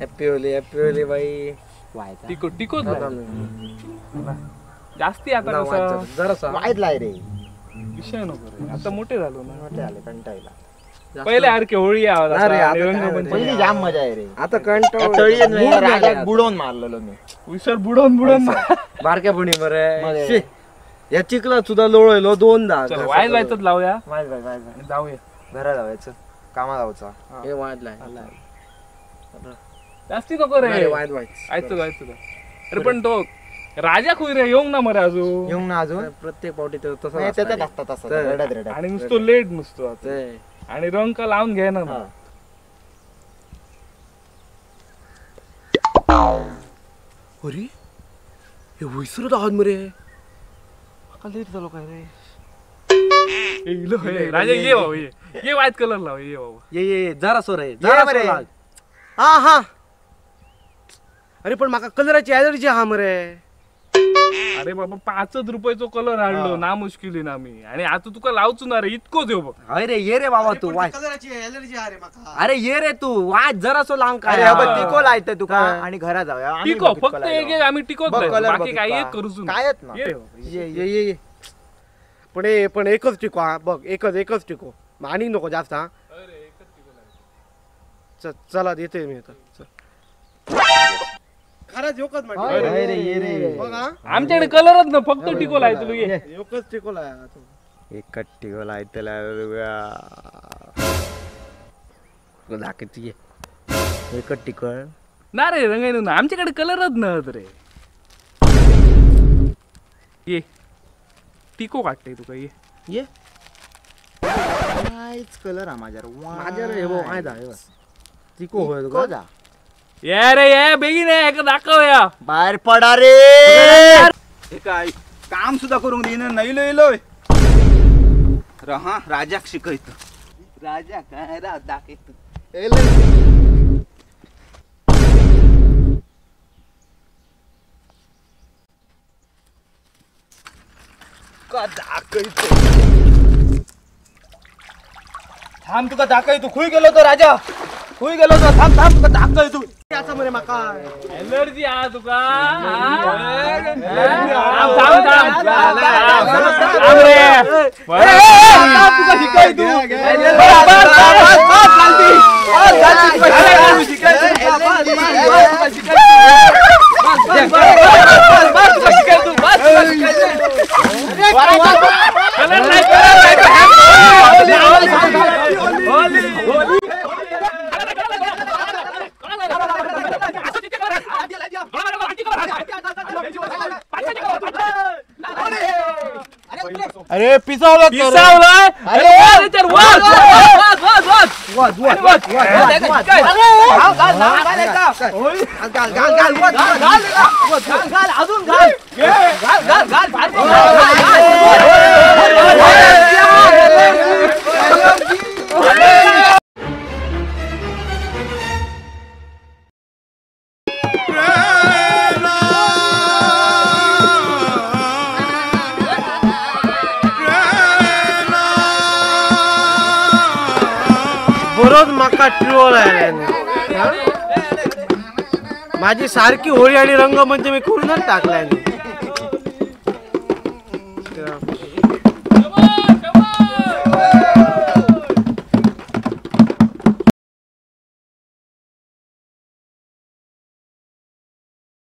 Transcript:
Happy Holi happy Holi बाई टिको टिकोच ना, लाव. ना, ना. जास्ती आता कसं वाच- जरासा वाईटलाय रे। विषय नको रे। आता मोठे झालो ना। मोठे आले कंटाळला। पहिले अरे होळी आवाज़ नाही रे, असा, आता आणि काय रंगपंचमी. पहिली जाम मज़ा आहे रे. आता कंटाळ. बुडवून मारलेलो मी. विसर बुडवून बुडवून. बारक्या पुणी मरे. या चिखलात सुद्धा लोळलो दोनदा. चल वाईज वायतच लावूया. वाईट वाईट आणि जाऊया. घरा जावायचं कामा जायचा हे. वाढलाय जास्ती नको रे. वाढ वाढ. ऐकतो ऐकतो अरे पण तो राजा खुई रे येऊन ना मरे अजून. येऊन ना अजून? प्रत्येक पावटी तसं त्याच्यात. असतात असं तर- रडत रडत. आणि नुसतो लेट नुसतो आता. ते. आणि रंग का लावून घे ना. अरे हे विसरत आहात मरे. का लेट झालो काय रे? ए, इलो, ए, राजा ये भाऊ ये. ये व्हाईट कलर लाव ये भाऊ. ये ये ये, जरा सोर आहे जरा मरे. सोर लाग. हा हा अरे पण माका कलराची ऍलर्जी हा मरे अरे बाबा पाचच रुपयाचो कलर हाडलो ना मुश्किली ना मी. आणि आता तुका लावचो ना रे इतकोच येऊ बघ. अरे ये रे बाबा तू वाय. कलराची ऍलर्जी आहे रे माका? अरे ये रे तू वाय जरा सो लांब काय हा. टिको लायतं तुका. हा. आणि घरा जाऊया. आम्ही टिको फक्त टिको एक एक. आम्ही टिकोच बघ लायलो. कलर बाकी काही तुका. एक करूच काय ना? ये. ये ये ये ये. पण ए पण एकच टिको हा. बघ एकच एकच टिको आणि नको जास्त हा. च- चला देते मी आता. चल. खरंच योकच म्हणजे होय रे, ये रे. बघ. हा आमच्याकडे कलरच ना फक्त टिको लायतो तू ये. योकच टिको लाय एकच टिको लायतला दाखवते ये एकच टिको ना रे रंगाई ना. आमच्याकडे कलरच नव्हत रे. ये. टिको काढते तुका ये. ये कलर हा माझ्यावर. माझ्या रे हो काय दा टिको होय तुका? जा. ये रे ये बेगीन ये एक दाखवया बाहेर पडा रे। हे काय काम सुद्धा करून देईन नाही लो इलोय हा राजाक शिकयत राजा काय रा दाखवत का दाखवतो थांब तुका दाखवतो खुई गेलो तो राजा। खुई गेलो तो थांब थांब तुका दाखवतो असं म्हणे माका एलर्जी आ तुका थांब. थांब रे. तुका शिकयतो कलर नाही, कलर नाही. होली, होली. अरे पिसावला पिसावलाय? अरे वाज वाज वाज वाज वाज वाज वाज वाज वाज वाज वाज काय? बरोच माका ट्रोल माझी सारखी होळी आणि रंग म्हणजे मी करूनच टाकलाय.